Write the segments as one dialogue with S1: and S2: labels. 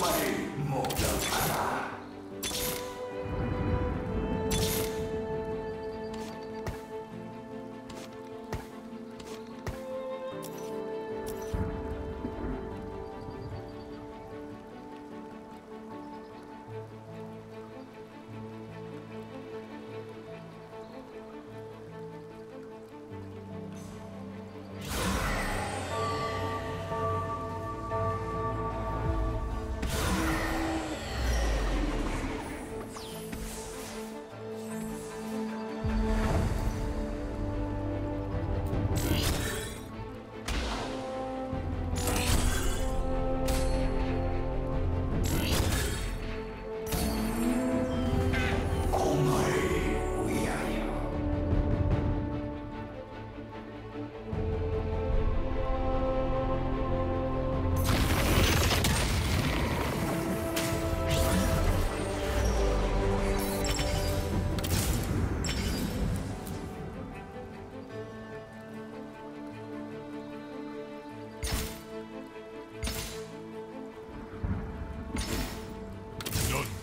S1: Qua
S2: đi.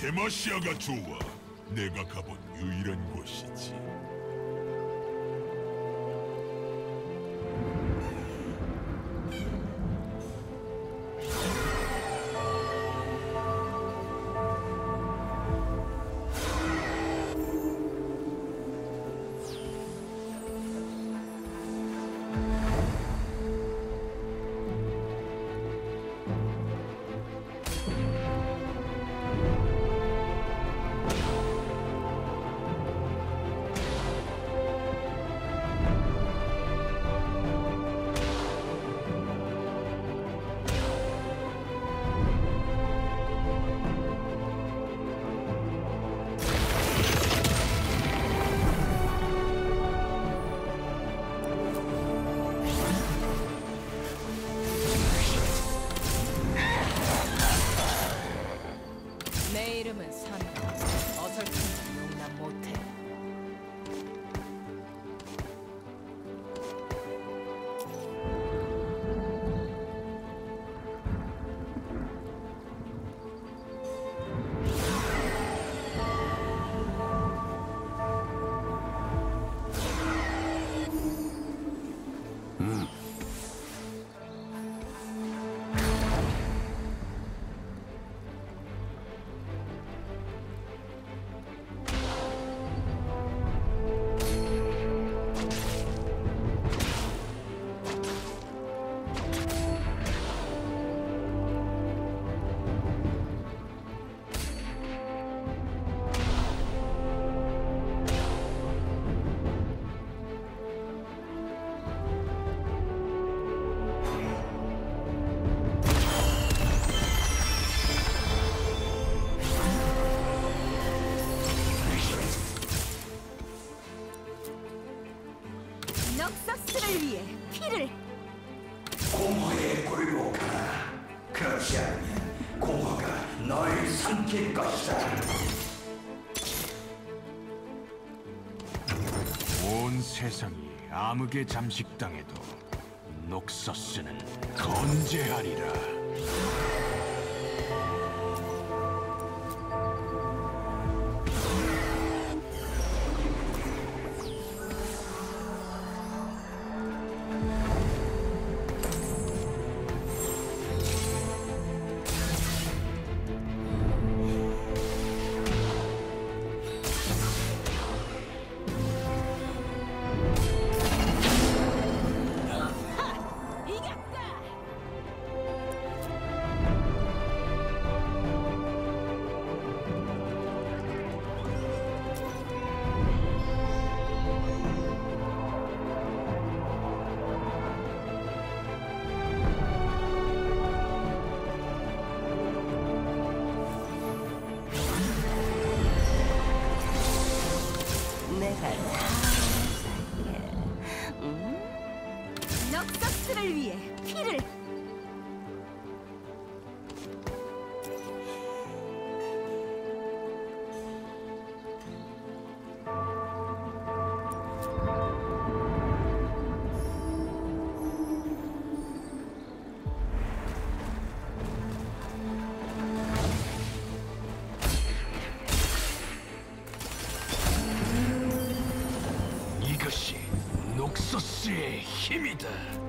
S2: 데마시아가 좋아. 내가 가본 유일한 곳이지.
S3: 암흑의 잠식당에도 녹서스는 건재하리라.
S4: 녹서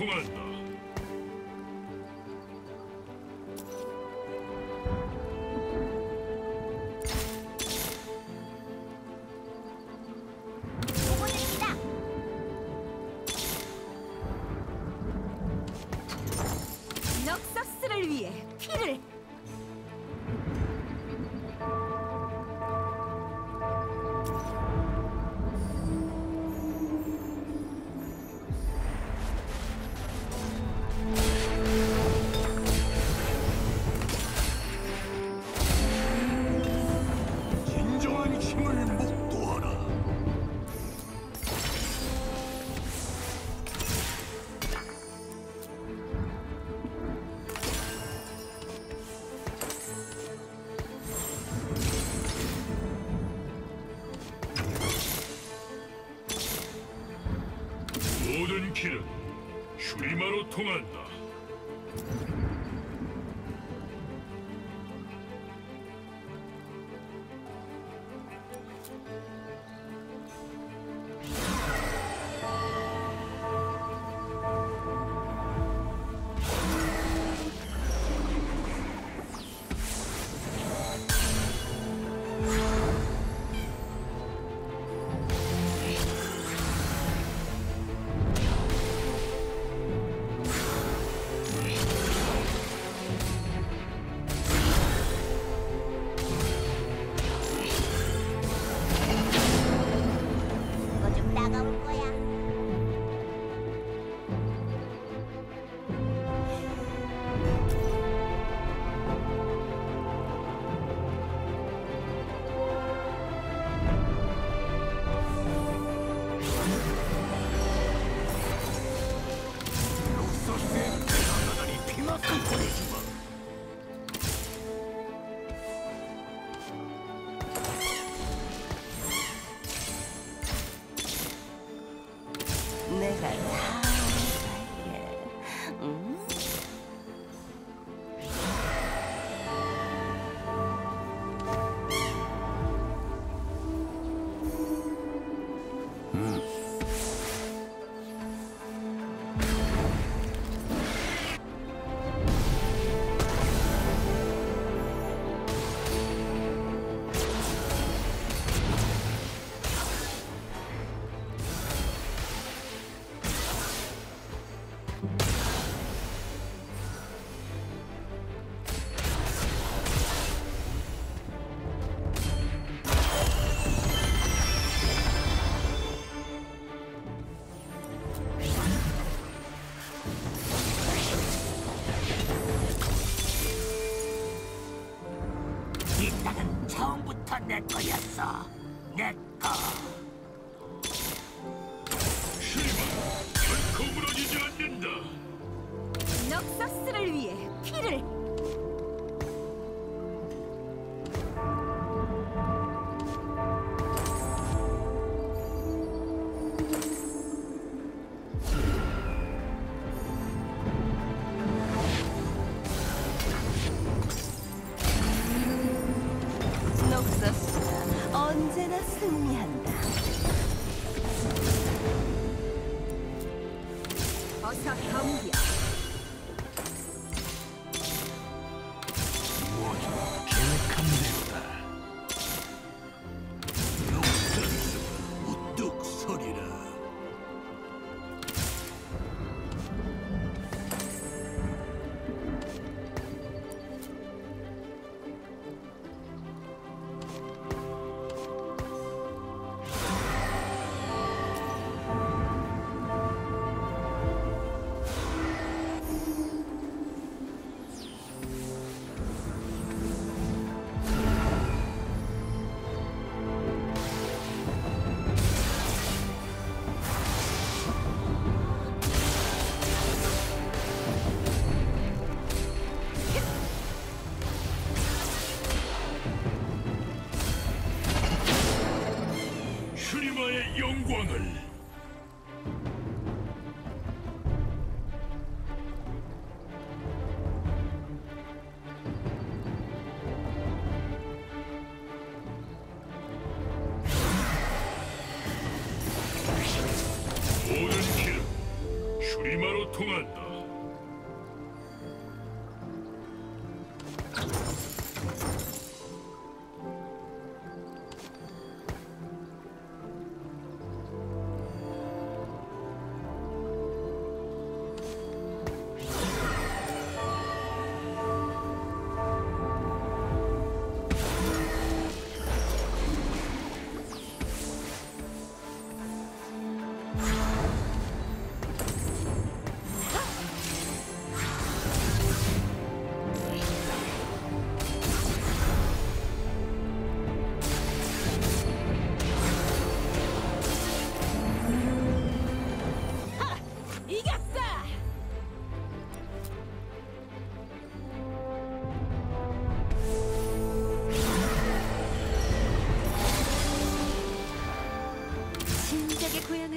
S5: 보고드립니다.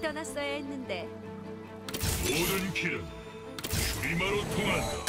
S6: 떠났어야 했는데
S7: 모든 길은 슈리마로
S3: 통한다.